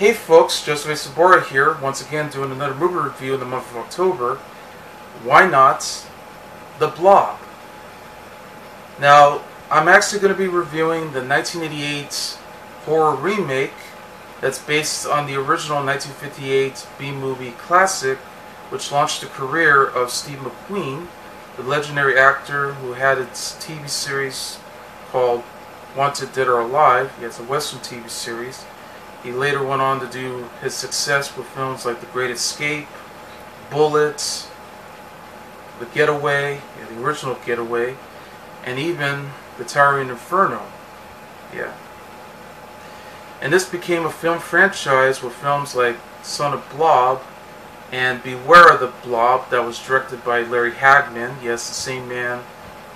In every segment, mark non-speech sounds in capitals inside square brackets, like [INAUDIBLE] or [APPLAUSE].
Hey folks, Joseph Sobora here, once again doing another movie review in the month of October. Why not The Blob? Now, I'm actually going to be reviewing the 1988 horror remake that's based on the original 1958 B-movie classic, which launched the career of Steve McQueen, the legendary actor who had its TV series called Wanted Dead or Alive. He has a Western TV series. He later went on to do his success with films like The Great Escape, Bullitt, The Getaway, yeah, the original Getaway, and even The Towering Inferno. Yeah. And this became a film franchise with films like Son of Blob and Beware of the Blob that was directed by Larry Hagman. Yes, the same man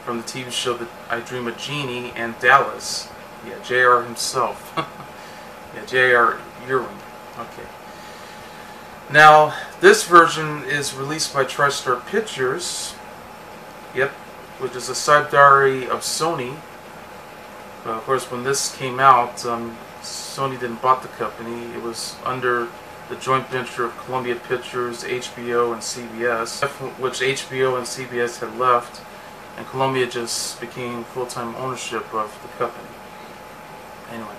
from the TV show that I Dream of Jeannie and Dallas. Yeah, JR himself. [LAUGHS] yeah, J.R. Ewing. Okay. Now, this version is released by TriStar Pictures. Yep, which is a subsidiary of Sony. Uh, of course, when this came out, um, Sony didn't bought the company. It was under the joint venture of Columbia Pictures, HBO, and CBS, which HBO and CBS had left, and Columbia just became full-time ownership of the company. Anyway,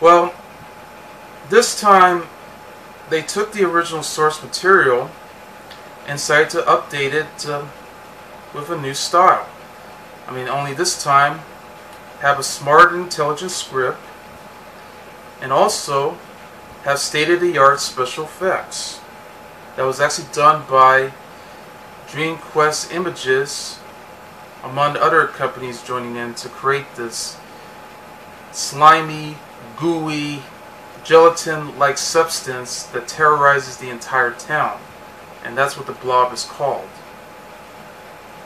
well, this time they took the original source material and decided to update it uh, with a new style. I mean, only this time have a smart, intelligent script and also have state-of-the-art special effects that was actually done by Dream Quest Images among other companies joining in to create this slimy, gooey, gelatin-like substance that terrorizes the entire town. And that's what the blob is called.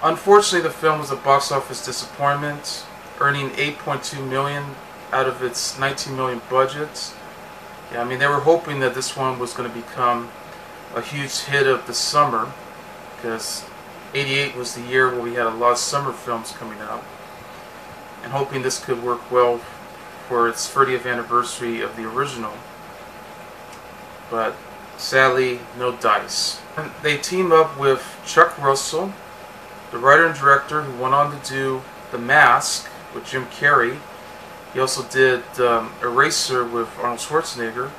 Unfortunately, the film was a box office disappointment, earning 8.2 million out of its 19 million budget. Yeah, I mean, they were hoping that this one was going to become a huge hit of the summer because 88 was the year where we had a lot of summer films coming out and hoping this could work well for its 30th anniversary of the original. But sadly, no dice. And they team up with Chuck Russell, the writer and director who went on to do The Mask with Jim Carrey he also did um, Eraser with Arnold Schwarzenegger.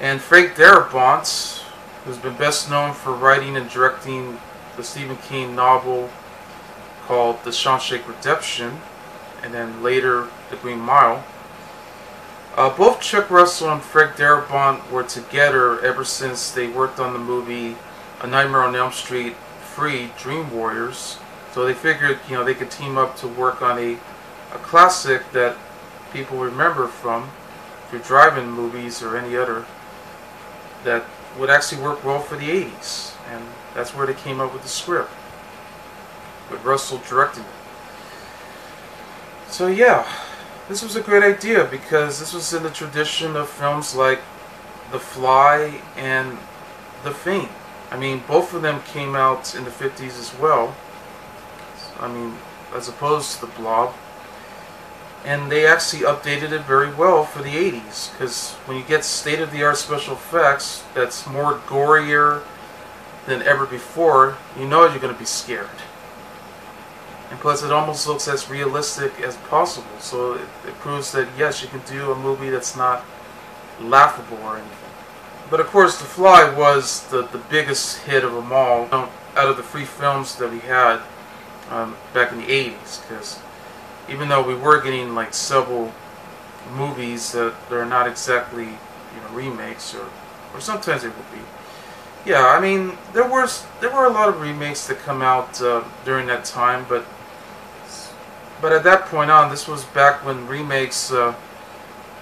And Frank Darabont, who's been best known for writing and directing the Stephen King novel called The Shawshank Redemption, and then later The Green Mile. Uh, both Chuck Russell and Frank Darabont were together ever since they worked on the movie A Nightmare on Elm Street Free Dream Warriors. So they figured, you know, they could team up to work on a a classic that people remember from through drive-in movies or any other that would actually work well for the 80s and that's where they came up with the script with Russell directing it so yeah this was a great idea because this was in the tradition of films like The Fly and The Thing I mean both of them came out in the 50s as well. I mean as opposed to The Blob. And they actually updated it very well for the 80s because when you get state-of-the-art special effects that's more gorier than ever before you know you're going to be scared and plus it almost looks as realistic as possible. So it, it proves that yes you can do a movie that's not laughable or anything. But of course The Fly was the, the biggest hit of them all out of the free films that we had um, back in the 80s because even though we were getting like several movies that are not exactly you know remakes or or sometimes they would be. Yeah, I mean there was there were a lot of remakes that come out uh, during that time, but but at that point on, this was back when remakes uh,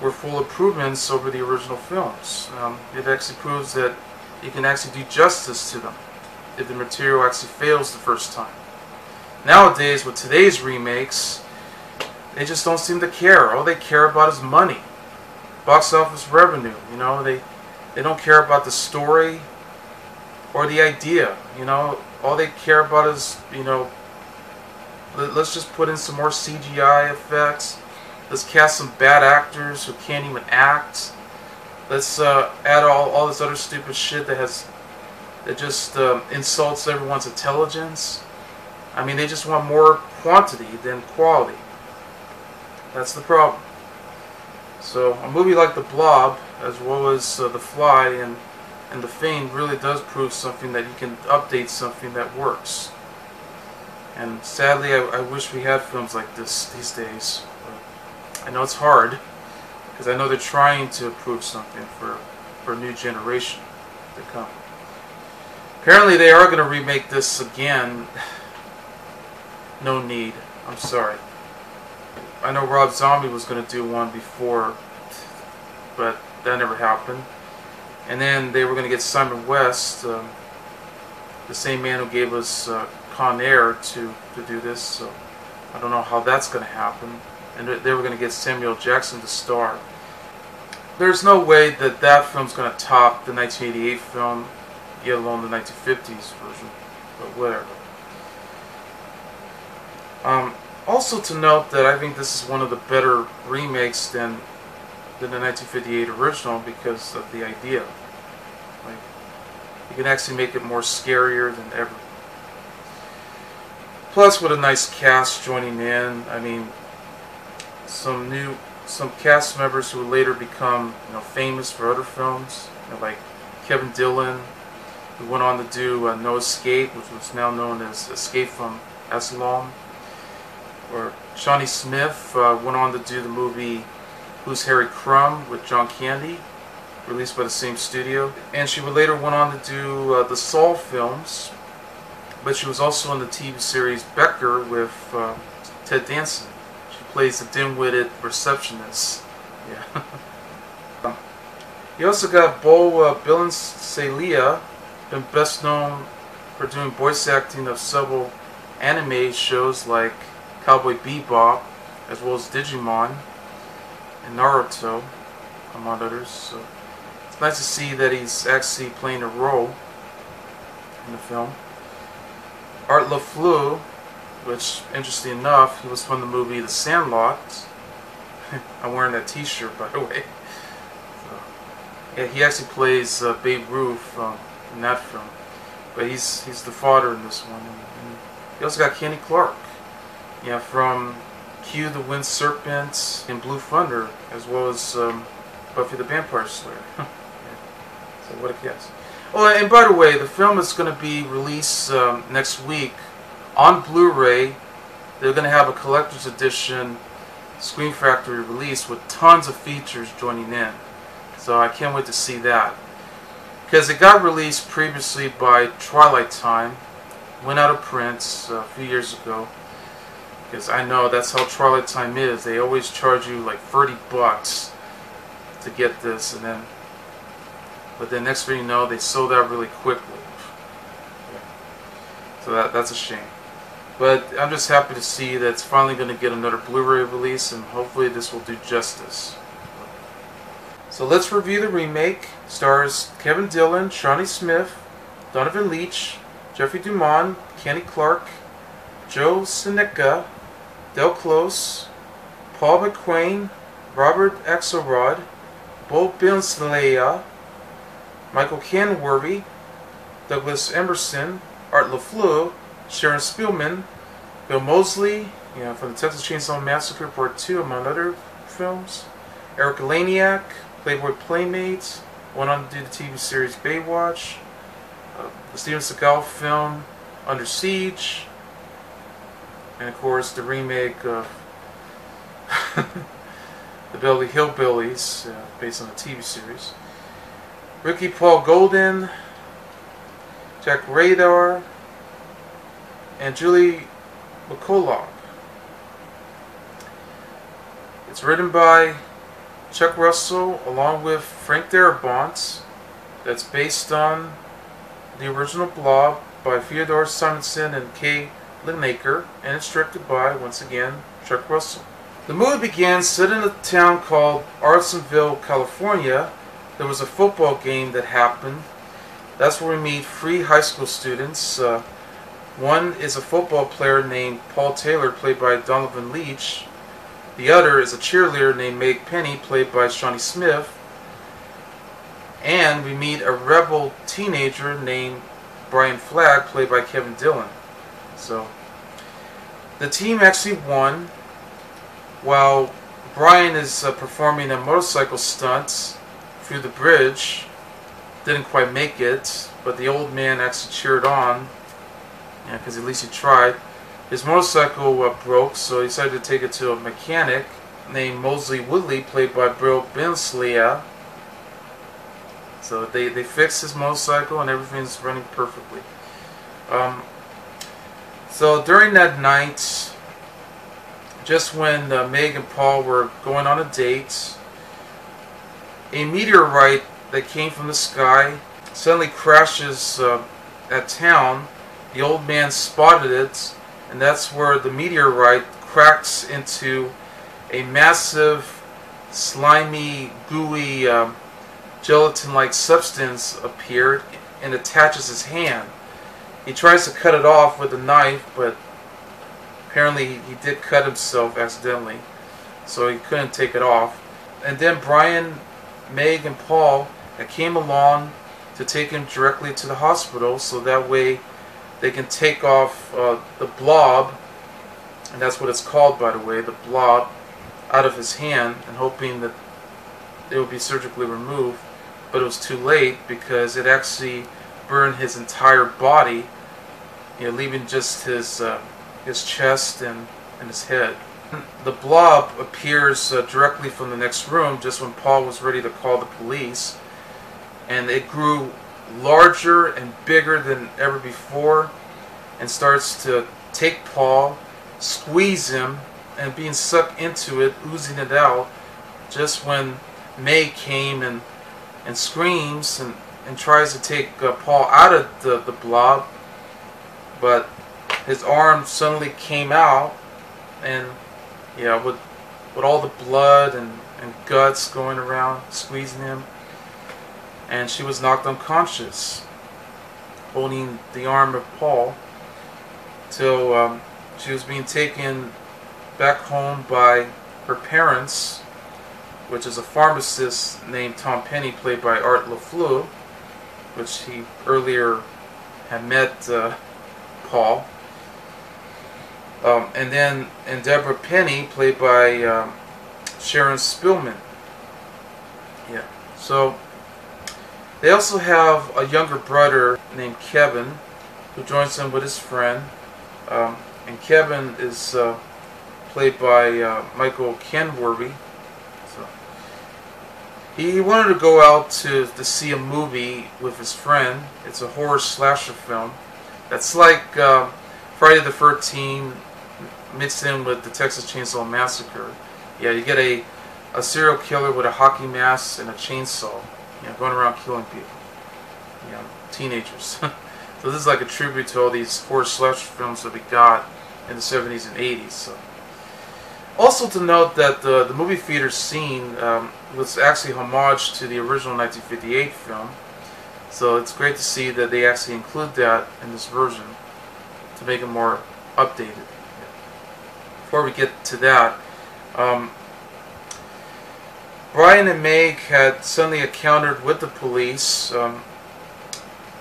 were full improvements over the original films. Um, it actually proves that you can actually do justice to them if the material actually fails the first time. Nowadays, with today's remakes, they just don't seem to care. All they care about is money, box office revenue. You know, they they don't care about the story or the idea. You know, all they care about is you know. Let's just put in some more CGI effects. Let's cast some bad actors who can't even act. let's uh, add all, all this other stupid shit that has that just um, insults everyone's intelligence. I mean, they just want more quantity than quality. That's the problem. So a movie like The Blob, as well as uh, The Fly and and The Thing, really does prove something that you can update something that works. And sadly, I, I wish we had films like this these days. But I know it's hard because I know they're trying to prove something for for a new generation to come. Apparently, they are going to remake this again. [SIGHS] No need. I'm sorry. I know Rob Zombie was going to do one before, but that never happened. And then they were going to get Simon West, um, the same man who gave us uh, Con Air, to, to do this. So I don't know how that's going to happen. And they were going to get Samuel Jackson to star. There's no way that that film's going to top the 1988 film yet alone the 1950s version, but whatever. Um, also to note that I think this is one of the better remakes than than the 1958 original because of the idea. Like, you can actually make it more scarier than ever. Plus, with a nice cast joining in, I mean, some new, some cast members who would later become, you know, famous for other films, you know, like Kevin Dillon, who went on to do uh, No Escape, which was now known as Escape from Absolom. Or Shawnee Smith uh, went on to do the movie Who's Harry Crumb with John Candy, released by the same studio. And she would later went on to do uh, the Saw films, but she was also in the TV series Becker with uh, Ted Danson. She plays the dim-witted receptionist. Yeah. [LAUGHS] you also got Beau uh, Billingslea, been best known for doing voice acting of several anime shows like Cowboy Bebop, as well as Digimon and Naruto, among others. So it's nice to see that he's actually playing a role in the film. Art LaFleur, which, interesting enough, he was from the movie The Sandlot. [LAUGHS] I'm wearing that t-shirt, by the way. So, yeah, he actually plays uh, Babe Ruth um, in that film. But he's he's the father in this one. And, he also got Candy Clark, yeah, from Q the Winged Serpent and Blue Thunder, as well as um, Buffy the Vampire Slayer. [LAUGHS] yeah. So what a cast. Oh, and by the way, the film is going to be released um, next week on Blu-ray. They're going to have a collector's edition Scream Factory release with tons of features joining in. So I can't wait to see that because it got released previously by Twilight Time, went out of print uh, a few years ago. Because I know that's how Twilight Time is. They always charge you like 30 bucks to get this, and then, but then next thing you know, they sold out really quickly. So that that's a shame. But I'm just happy to see that it's finally going to get another Blu-ray release, and hopefully this will do justice. So let's review the remake. Stars Kevin Dillon, Shawnee Smith, Donovan Leitch, Jeffrey DeMunn, Candy Clark, Joe Seneca, Del Close, Paul McCrane, Robert Axelrod, Beau Billingslea, Michael Kenworthy, Douglas Emerson, Art LaFleur, Sharon Spelman, Bill Moseley, you know, from the Texas Chainsaw Massacre Part 2, among other films, Erika Eleniak, Playboy Playmates, went on to do the TV series Baywatch, uh, the Steven Seagal film Under Siege, and of course the remake of [LAUGHS] the Beverly Hillbillies, uh, based on the TV series. Ricky Paull Goldin, Jack Rader, and Julie McCullough. It's written by Chuck Russell along with Frank Darabont that's based on the original Blob by Theodore Simonson and Kay Linaker and it's directed by, once again, Chuck Russell. The movie begins set in a town called Arborville, California. There was a football game that happened. That's where we meet three high school students. Uh, one is a football player named Paul Taylor, played by Donovan Leitch, the other is a cheerleader named Meg Penny, played by Shawnee Smith. And we meet a rebel teenager named Brian Flagg, played by Kevin Dillon. So, the team actually won while Brian is uh, performing a motorcycle stunt through the bridge. Didn't quite make it, but the old man actually cheered on, because at least he tried. His motorcycle uh, broke, so he decided to take it to a mechanic named Mosley Woodley, played by Bill Binslia. So they, they fixed his motorcycle and everything's running perfectly. Um, so during that night, just when uh, Meg and Paul were going on a date, a meteorite that came from the sky suddenly crashes uh, at town. The old man spotted it, and that's where the meteorite cracks into a massive, slimy, gooey, um, gelatin-like substance appeared and attaches his hand. He tries to cut it off with a knife, but apparently he did cut himself accidentally, so he couldn't take it off. And then Brian, Meg, and Paul that came along to take him directly to the hospital, so that way they can take off uh, the blob, and that's what it's called, by the way, the blob, out of his hand, and hoping that it would be surgically removed but it was too late because it actually burned his entire body, you know, leaving just his uh, his chest and, and his head. The blob appears uh, directly from the next room just when Paul was ready to call the police, and it grew larger and bigger than ever before, and starts to take Paul, squeeze him, and being sucked into it, oozing it out, just when May came and and screams and, and tries to take uh, Paul out of the, the blob, but his arm suddenly came out, and yeah, with with all the blood and, and guts going around, squeezing him, and she was knocked unconscious, holding the arm of Paul, till um, she was being taken back home by her parents which is a pharmacist named Tom Penny, played by Art LaFleur, which he earlier had met uh, Paul. Um, and then and Deborah Penny, played by um, Sharon Spelman. Yeah. So they also have a younger brother named Kevin, who joins them with his friend. Um, and Kevin is uh, played by uh, Michael Kenworthy. So He wanted to go out to, to see a movie with his friend. It's a horror slasher film. That's like uh, Friday the 13th mixed in with the Texas Chainsaw Massacre. Yeah, you get a, a serial killer with a hockey mask and a chainsaw, you know, going around killing people. You know, teenagers. [LAUGHS] so this is like a tribute to all these horror slasher films that we got in the 70s and 80s. So. Also to note that the, the movie theater scene um, was actually homage to the original 1958 film. So it's great to see that they actually include that in this version to make it more updated. Before we get to that, um, Brian and Meg had suddenly encountered with the police. Um,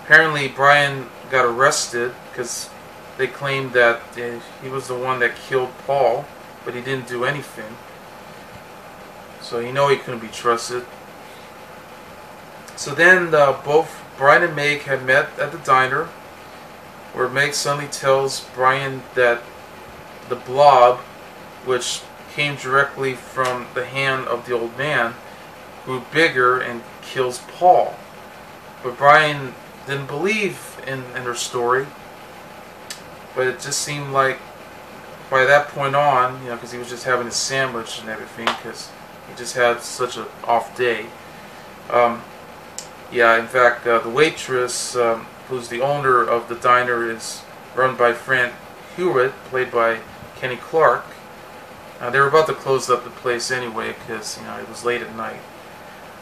apparently Brian got arrested because they claimed that uh, he was the one that killed Paul but he didn't do anything. So you know he couldn't be trusted. So then uh, both Brian and Meg had met at the diner, where Meg suddenly tells Brian that the blob, which came directly from the hand of the old man, grew bigger and kills Paul. But Brian didn't believe in, in her story, but it just seemed like by that point on, you know, because he was just having his sandwich and everything, because he just had such an off day. Um, yeah, in fact, uh, the waitress, um, who's the owner of the diner, is run by Fran Hewitt, played by Candy Clark. Uh, they were about to close up the place anyway, because you know it was late at night.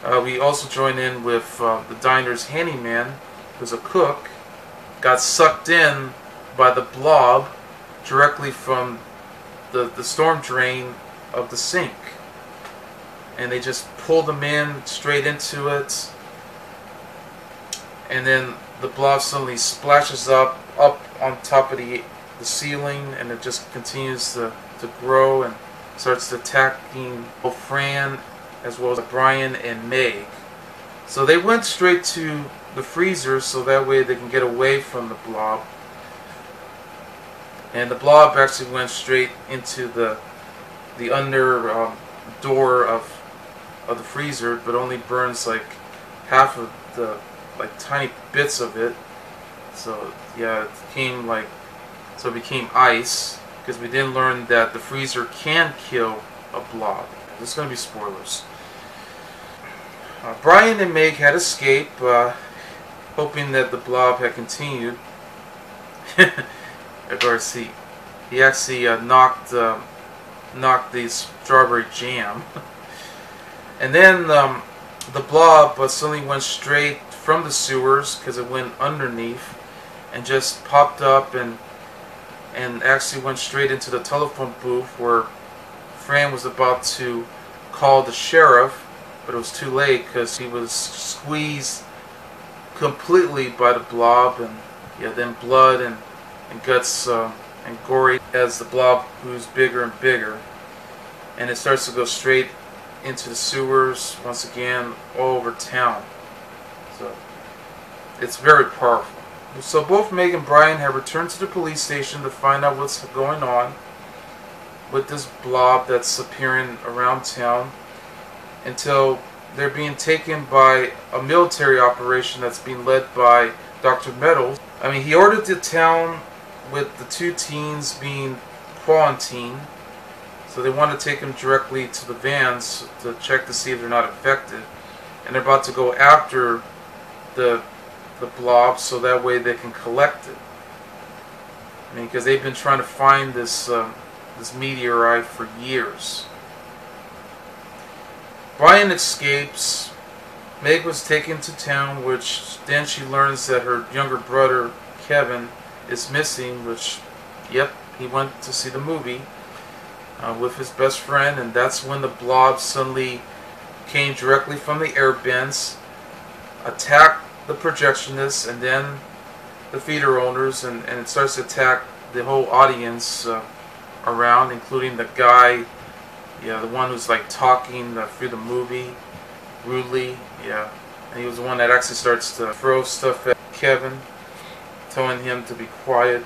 Uh, we also join in with uh, the diner's handyman, who's a cook, got sucked in by the blob directly from the, the storm drain of the sink. And they just pulled them in straight into it. and then the blob suddenly splashes up up on top of the the ceiling, and it just continues to, to grow and starts attacking both Fran as well as Brian and Meg. So they went straight to the freezer so that way they can get away from the blob. And the blob actually went straight into the the under um, door of of the freezer, but only burns like half of the like tiny bits of it. So yeah, it came like so it became ice because we then learned that the freezer can kill a blob. This is going to be spoilers. Uh, Brian and Meg had escaped, uh, hoping that the blob had continued. [LAUGHS] Garcia, he actually uh, knocked uh, knocked the strawberry jam, [LAUGHS] and then um, the blob uh, suddenly went straight from the sewers because it went underneath, and just popped up and and actually went straight into the telephone booth where Fran was about to call the sheriff, but it was too late because he was squeezed completely by the blob, and yeah, then blood and, and guts uh, and gory as the blob grows bigger and bigger, and it starts to go straight into the sewers once again all over town. So it's very powerful. So both Meg and Brian have returned to the police station to find out what's going on with this blob that's appearing around town until they're being taken by a military operation that's being led by Dr. Meadows. I mean, he ordered the town with the two teens being quarantined, so they want to take them directly to the vans to check to see if they're not infected. And they're about to go after the the blob so that way they can collect it. I mean, because they've been trying to find this uh, this meteorite for years. Brian escapes. Meg was taken to town, which then she learns that her younger brother Kevin is missing. Which, yep, he went to see the movie uh, with his best friend, and that's when the blob suddenly came directly from the air bends, attacked the projectionists and then the theater owners, and, and it starts to attack the whole audience uh, around, including the guy, yeah, the one who's like talking uh, through the movie rudely, yeah. And he was the one that actually starts to throw stuff at Kevin, telling him to be quiet.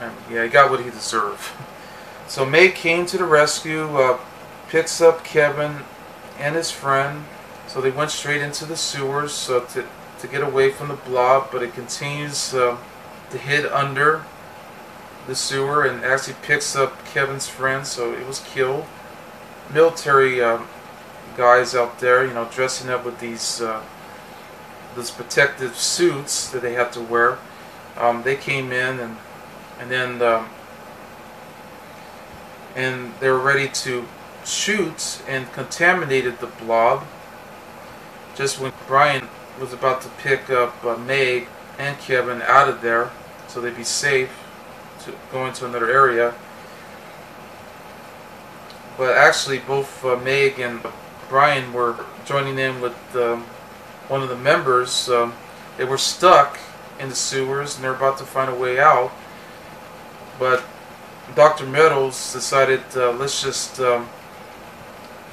And yeah, he got what he deserved. [LAUGHS] So May came to the rescue, uh, picks up Kevin and his friend, so they went straight into the sewers uh, to, to get away from the blob, but it continues uh, to hit under the sewer and actually picks up Kevin's friend, so it was killed. Military uh, guys out there, you know, dressing up with these uh, these protective suits that they had to wear. Um, they came in and and then um, and they were ready to shoot and contaminated the blob just when Brian was about to pick up uh, Meg and Kevin out of there so they'd be safe to go into another area. But actually, both uh, Meg and Brian were joining in with um, one of the members. Um, they were stuck in the sewers and they're about to find a way out. But Dr. Meadows decided uh, let's just um,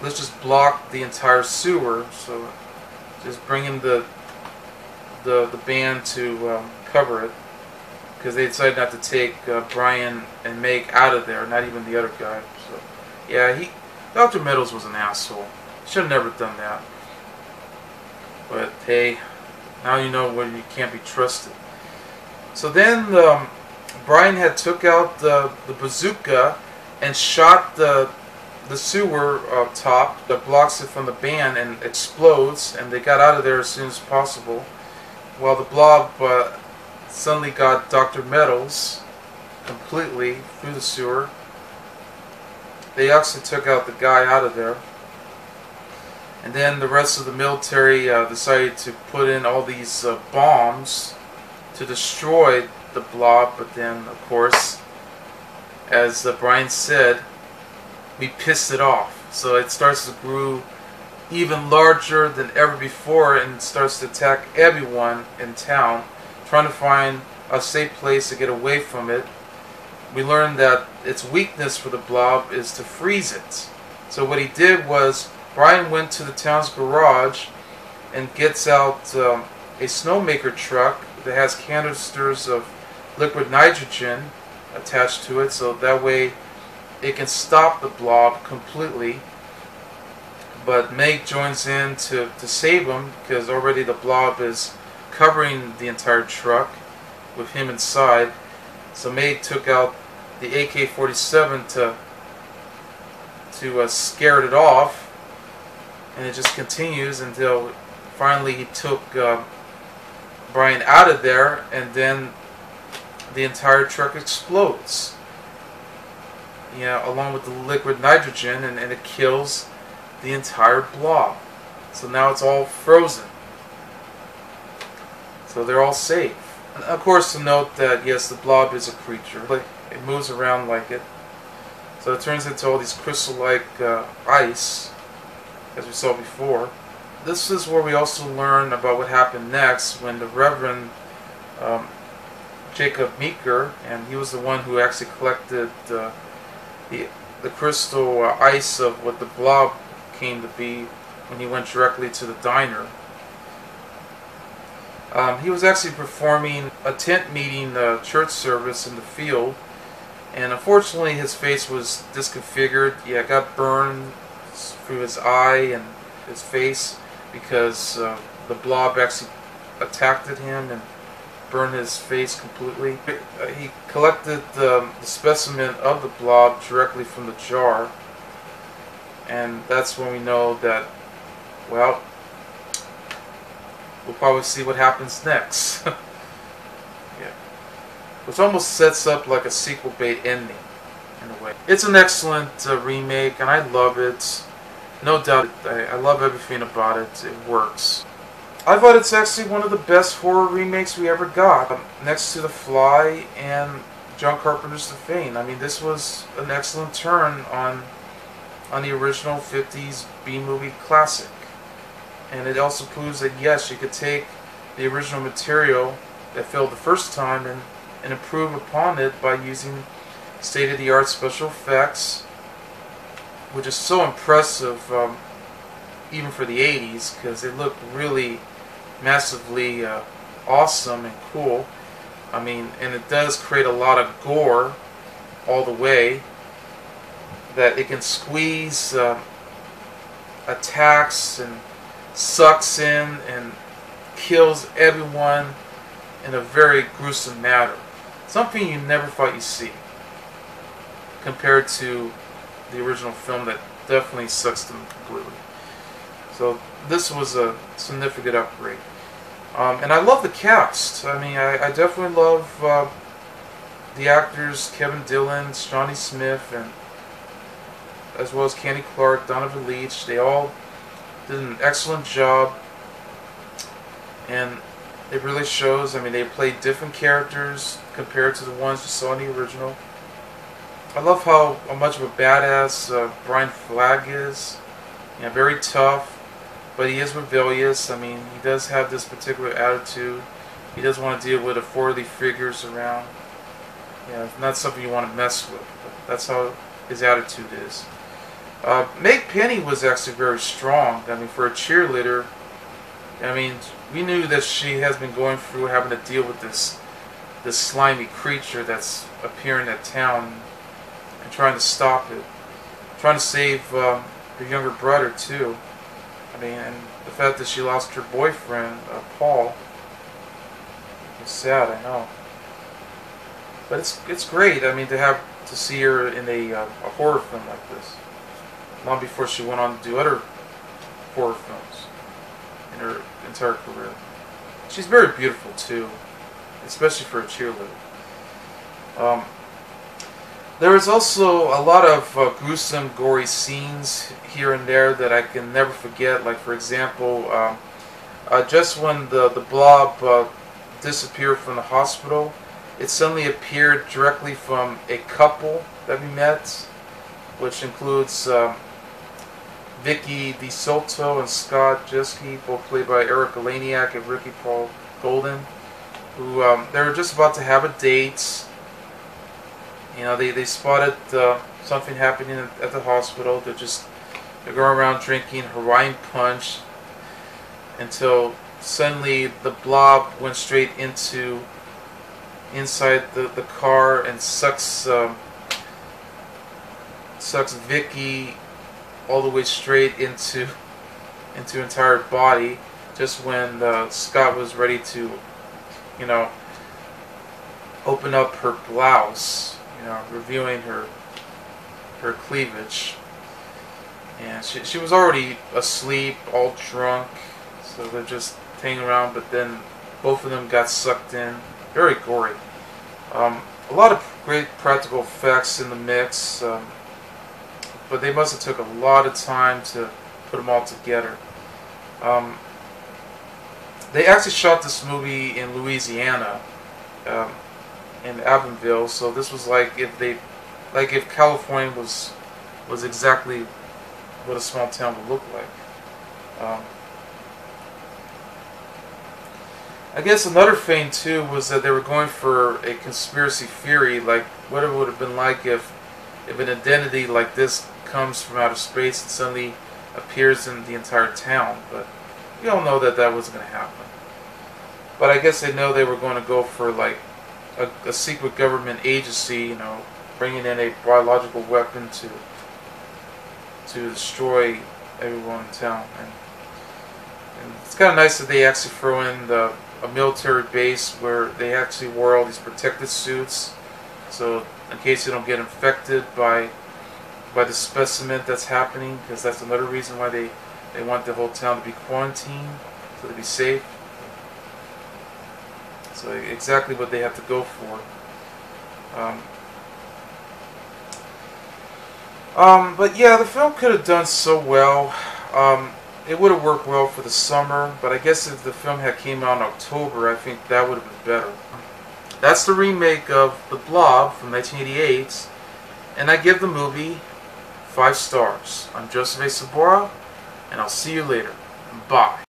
let's just block the entire sewer. So just bringing the the the band to um, cover it because they decided not to take uh, Brian and Meg out of there, not even the other guy. So yeah, he Dr. Meadows was an asshole. Should have never done that. But hey, now you know when you can't be trusted. So then um, Brian had took out the, the bazooka and shot the the sewer top that blocks it from the band and explodes, and they got out of there as soon as possible. While the blob uh, suddenly got Dr. Meadows completely through the sewer. They actually took out the guy out of there. And then the rest of the military uh, decided to put in all these uh, bombs to destroy the blob, but then, of course, as uh, Brian said, we pissed it off. So it starts to grow even larger than ever before and starts to attack everyone in town, trying to find a safe place to get away from it. We learned that its weakness for the blob is to freeze it. So what he did was Brian went to the town's garage and gets out um, a snowmaker truck that has canisters of liquid nitrogen attached to it so that way it can stop the blob completely but Meg joins in to, to save him because already the blob is covering the entire truck with him inside. So Meg took out the AK-47 to to uh, scare it off and it just continues until finally he took uh, Brian out of there and then the entire truck explodes you know, along with the liquid nitrogen and, and it kills the entire blob. So now it's all frozen. So they're all safe. And of course to note that yes the blob is a creature but it moves around like it. So it turns into all these crystal-like uh, ice as we saw before. This is where we also learn about what happened next when the Reverend um, Jacob Meeker, and he was the one who actually collected uh, the, the crystal ice of what the blob came to be when he went directly to the diner. Um, he was actually performing a tent meeting uh, church service in the field, and unfortunately his face was disconfigured. Yeah, got burned through his eye and his face because uh, the blob actually attacked at him and burned his face completely. Uh, he collected the, the specimen of the blob directly from the jar and that's when we know that, well, we'll probably see what happens next. [LAUGHS] yeah. Which almost sets up like a sequel bait ending, in a way. It's an excellent uh, remake, and I love it. No doubt, I, I love everything about it. It works. I thought it's actually one of the best horror remakes we ever got, next to The Fly and John Carpenter's The Thing. I mean, this was an excellent turn on on the original 50s B-movie classic. And it also proves that yes, you could take the original material that failed the first time and, and improve upon it by using state-of-the-art special effects which is so impressive, um, even for the 80s, because it looked really massively uh, awesome and cool. I mean, and it does create a lot of gore all the way. That it can squeeze uh, attacks and sucks in and kills everyone in a very gruesome manner. Something you never thought you'd see compared to the original film that definitely sucks them completely. So this was a significant upgrade. Um, and I love the cast. I mean, I, I definitely love uh, the actors Kevin Dillon, Shawnee Smith, and as well as Candy Clark, Donovan Leitch. They all did an excellent job. And it really shows. I mean, they played different characters compared to the ones you saw in the original. I love how, how much of a badass uh, Brian Flagg is. You know, very tough, but he is rebellious. I mean, he does have this particular attitude. He doesn't want to deal with authority figures around. Yeah, not something you want to mess with. That's how his attitude is. Uh, Meg Penny was actually very strong. I mean, for a cheerleader, I mean, we knew that she has been going through having to deal with this this slimy creature that's appearing at town and trying to stop it. Trying to save um, her younger brother, too. Mean, and the fact that she lost her boyfriend, uh, Paul, is sad, I know. But it's it's great, I mean, to have to see her in a, uh, a horror film like this. Long before she went on to do other horror films in her entire career. She's very beautiful, too, especially for a cheerleader. Um, there is also a lot of uh, gruesome, gory scenes here and there that I can never forget. Like, for example, um, uh, just when the, the blob uh, disappeared from the hospital, it suddenly appeared directly from a couple that we met, which includes um, Vicky DeSoto and Scott Jeske, both played by Erika Eleniak and Ricky Paull Goldin, who um, they were just about to have a date. You know, they, they spotted uh, something happening at the hospital. They're just they're going around drinking Hawaiian punch until suddenly the blob went straight into inside the, the car and sucks um, sucks Vicky all the way straight into [LAUGHS] into entire body just when uh, Scott was ready to you know open up her blouse you know reviewing her her cleavage. And she, she was already asleep all drunk so they're just hanging around but then both of them got sucked in. Very gory. Um, a lot of great practical effects in the mix um, but they must have took a lot of time to put them all together. Um, they actually shot this movie in Louisiana, um, in Abbeville. So this was like if they, like if California was, was exactly what a small town would look like. Um, I guess another thing too was that they were going for a conspiracy theory, like what it would have been like if, if an identity like this comes from outer space and suddenly appears in the entire town. But we all know that that wasn't going to happen. But I guess they know they were going to go for like a, a secret government agency, you know, bringing in a biological weapon to to destroy everyone in town. And, and it's kind of nice that they actually throw in the, a military base where they actually wore all these protective suits, so in case they don't get infected by by the specimen that's happening, because that's another reason why they, they want the whole town to be quarantined, so to be safe. So exactly what they have to go for. Um, um, but yeah, the film could have done so well. Um, it would have worked well for the summer, but I guess if the film had came out in October, I think that would have been better. That's the remake of The Blob from 1988, and I give the movie five stars. I'm Joseph A. Sobora, and I'll see you later. Bye.